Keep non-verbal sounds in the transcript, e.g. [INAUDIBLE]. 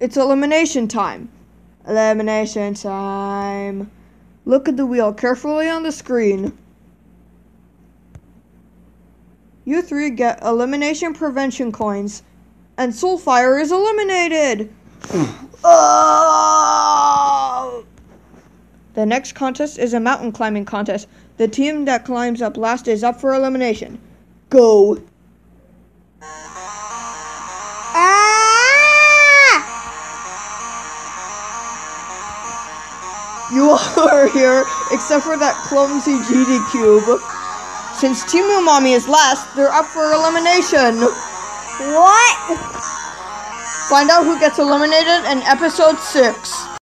It's elimination time. Elimination time. Look at the wheel carefully on the screen. You three get elimination prevention coins, and Soulfire is eliminated! oh! [SIGHS] [SIGHS] The next contest is a mountain climbing contest. The team that climbs up last is up for elimination. Go! You all are here, except for that clumsy GD cube. Since Team Umami is last, they're up for elimination. What? Find out who gets eliminated in episode 6.